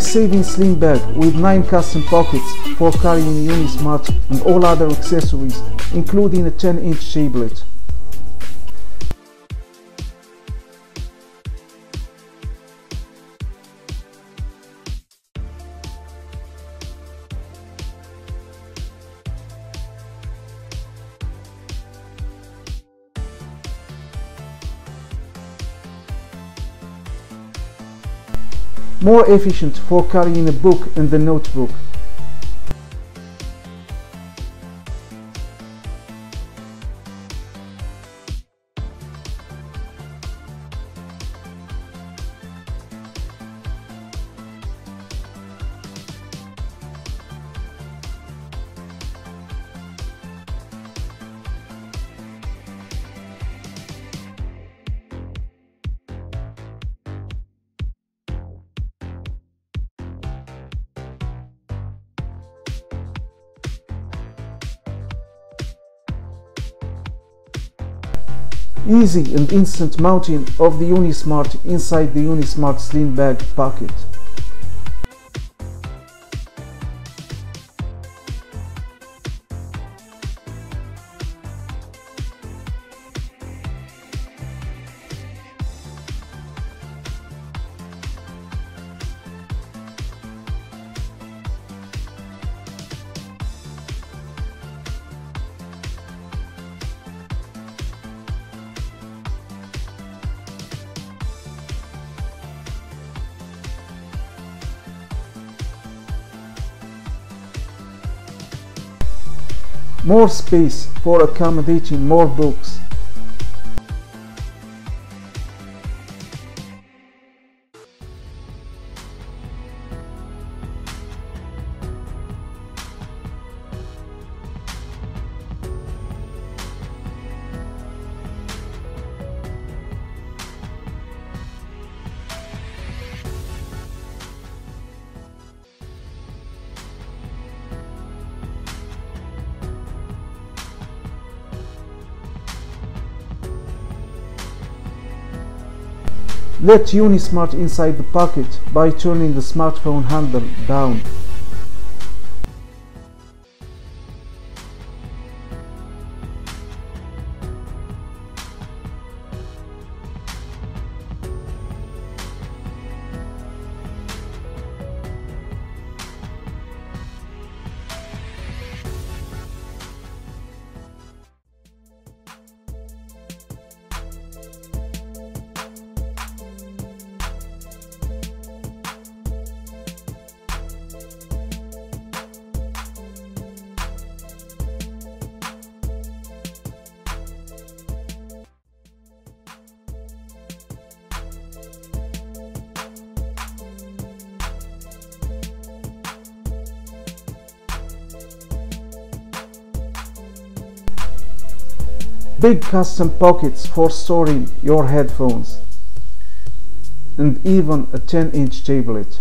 saving sling bag with 9 custom pockets for carrying Unismart and all other accessories, including a 10 inch tablet. More efficient for carrying a book and the notebook. Easy and instant mounting of the Unismart inside the Unismart sling bag pocket. More space for accommodating more books. Let Unismart inside the pocket by turning the smartphone handle down. Big custom pockets for storing your headphones and even a 10 inch tablet.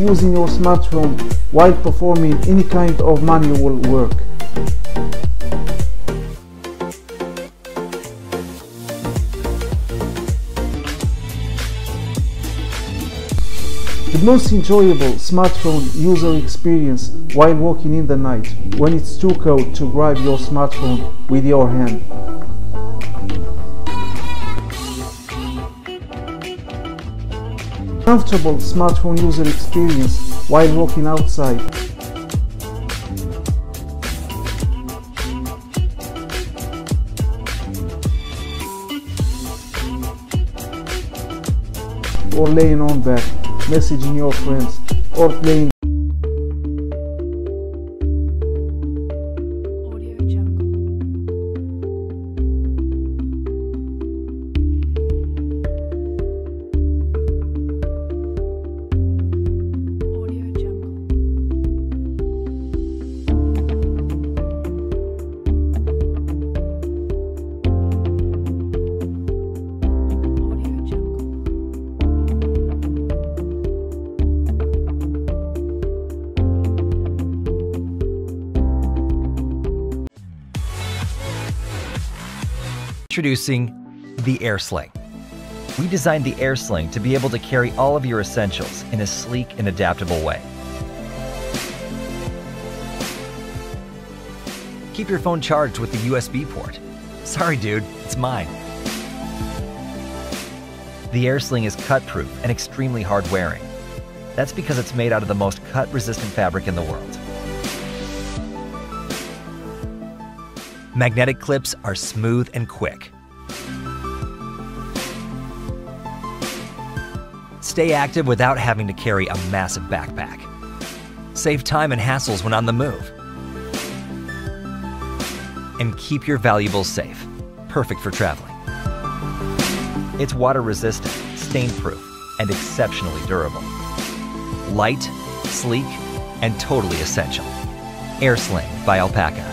Using your smartphone while performing any kind of manual work. The most enjoyable smartphone user experience while walking in the night when it's too cold to grab your smartphone with your hand. Comfortable smartphone user experience while walking outside. or laying on bed, messaging your friends, or playing Introducing the Air Sling. We designed the Air Sling to be able to carry all of your essentials in a sleek and adaptable way. Keep your phone charged with the USB port. Sorry, dude, it's mine. The Air Sling is cut-proof and extremely hard wearing. That's because it's made out of the most cut-resistant fabric in the world. Magnetic clips are smooth and quick. Stay active without having to carry a massive backpack. Save time and hassles when on the move. And keep your valuables safe. Perfect for traveling. It's water resistant, stain proof, and exceptionally durable. Light, sleek, and totally essential. AirSling by Alpaka.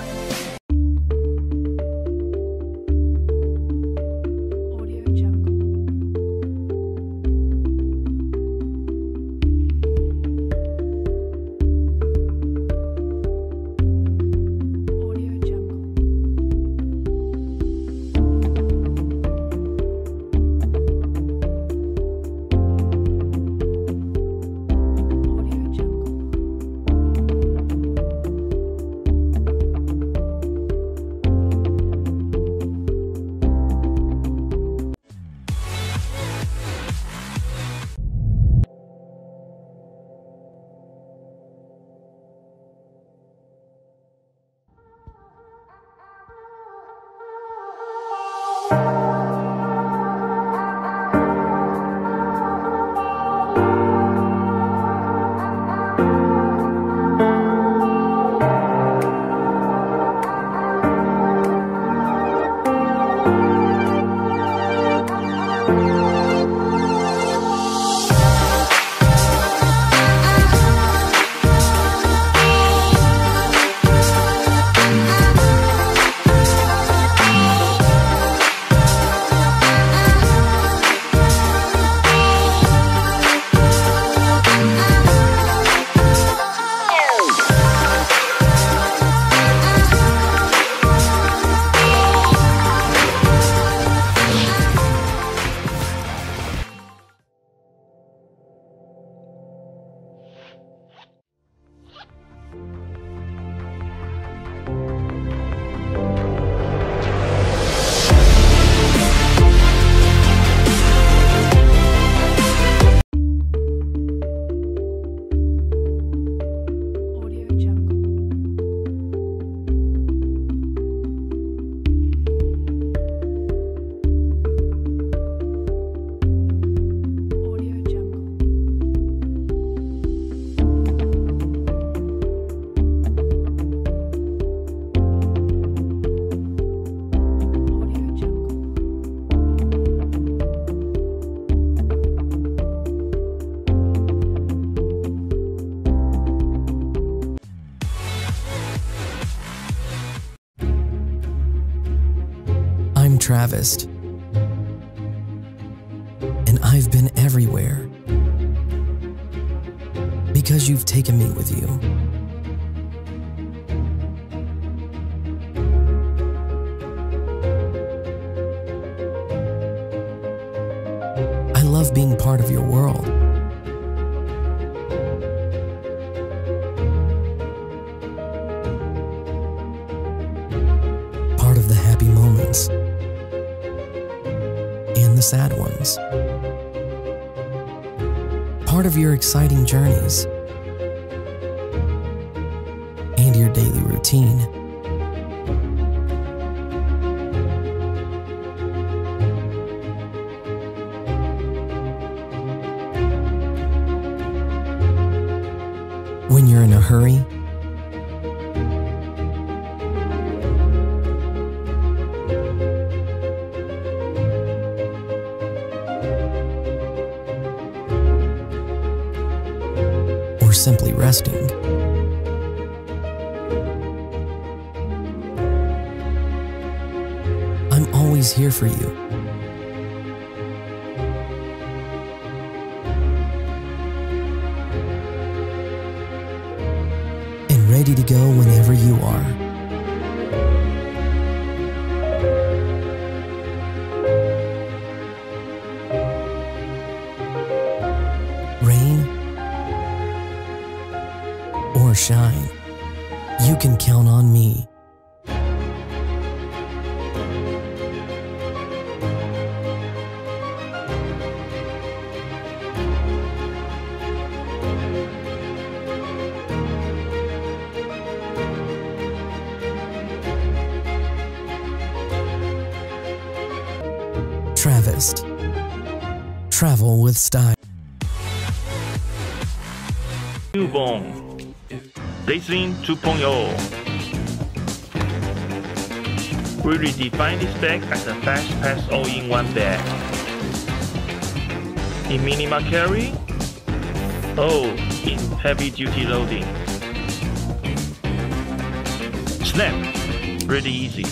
breakfast. And I've been everywhere because you've taken me with you. I love being part of your world. Part of the happy moments sad ones. Part of your exciting journeys and your daily routine. Simply resting. I'm always here for you. And ready to go whenever you are. Shine, you can count on me. Travist. Travel with style. Newborn Daysling 2.0 We redefine this bag as a fast pass all-in-one bag. In minimal carry? Oh, in heavy-duty loading. Snap! Really easy.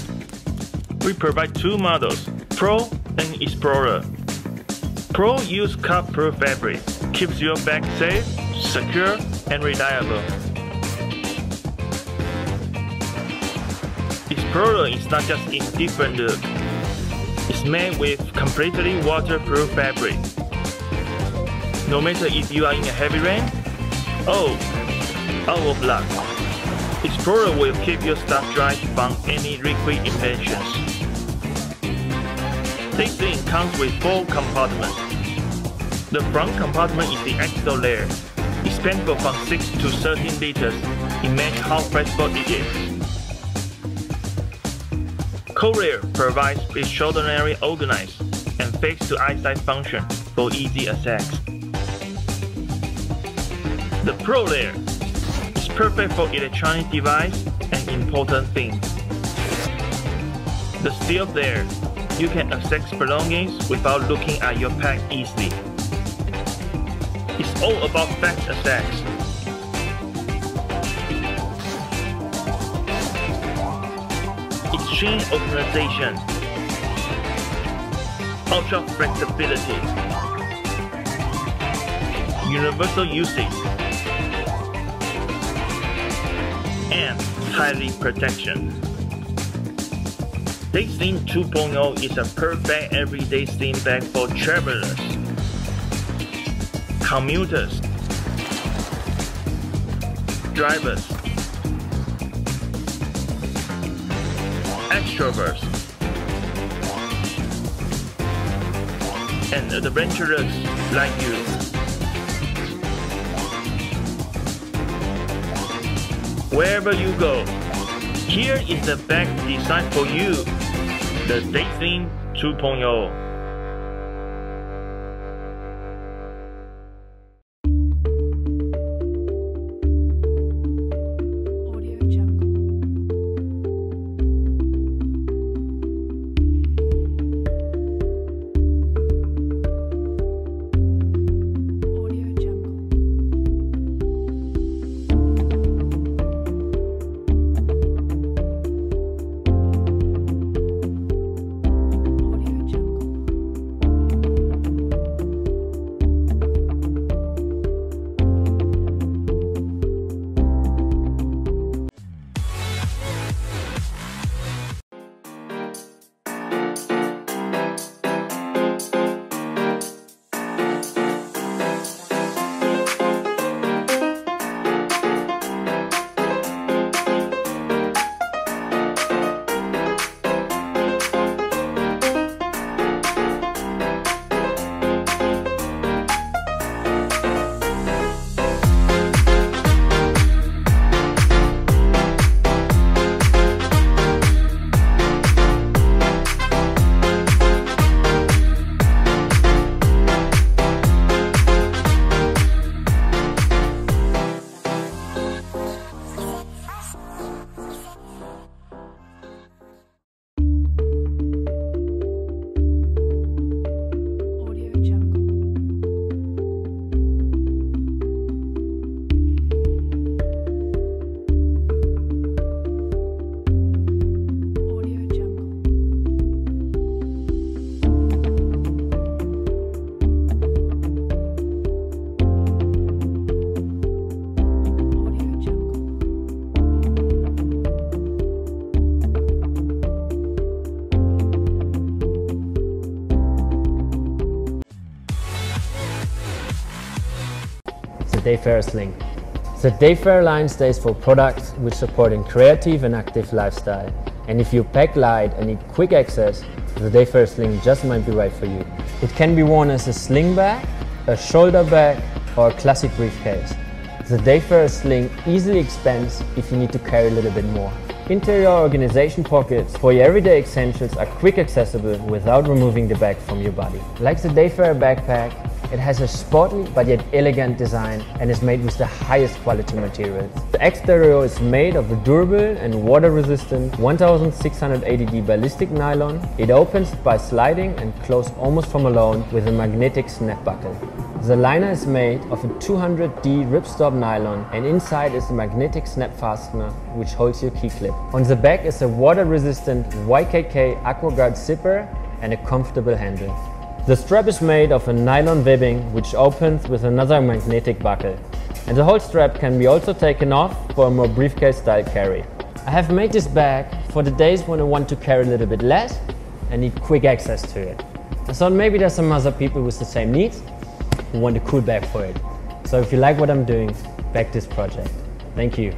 We provide two models, Pro and Explorer. Pro use cut-proof fabric, keeps your bag safe, secure, and reliable. Explorer is not just in different look. It's made with completely waterproof fabric. No matter if you are in a heavy rain, oh, of luck, Explorer will keep your stuff dry from any liquid inventions. This thing comes with four compartments. The front compartment is the axle layer, expandable from 6 to 13 liters. Imagine how flexible it is. Courier provides extraordinary organized and fixed to eyesight function for easy access. The Pro layer is perfect for electronic device and important things. The steel layer, you can access belongings without looking at your pack easily. It's all about fast access. Extreme organization. Ultra flexibility. Universal usage. And highly protection. Daysling 2.0 is a perfect everyday sling bag for travelers commuters, drivers, extroverts, and adventurers like you. Wherever you go, here is the bag designed for you, the Daysling 2.0. Dayfarer Sling. The Dayfarer line stands for products which support a creative and active lifestyle. And if you pack light and need quick access, the Dayfarer Sling just might be right for you. It can be worn as a sling bag, a shoulder bag, or a classic briefcase. The Dayfarer Sling easily expands if you need to carry a little bit more. Interior organization pockets for your everyday essentials are quick accessible without removing the bag from your body. Like the Dayfarer backpack, it has a sporty but yet elegant design and is made with the highest quality materials. The exterior is made of a durable and water resistant 1680D ballistic nylon. It opens by sliding and closes almost from alone with a magnetic snap buckle. The liner is made of a 200D ripstop nylon and inside is a magnetic snap fastener which holds your key clip. On the back is a water resistant YKK AquaGuard zipper and a comfortable handle. The strap is made of a nylon webbing which opens with another magnetic buckle. And the whole strap can be also taken off for a more briefcase style carry. I have made this bag for the days when I want to carry a little bit less and need quick access to it. I thought maybe there's some other people with the same needs who want a cool bag for it. So if you like what I'm doing, back this project. Thank you.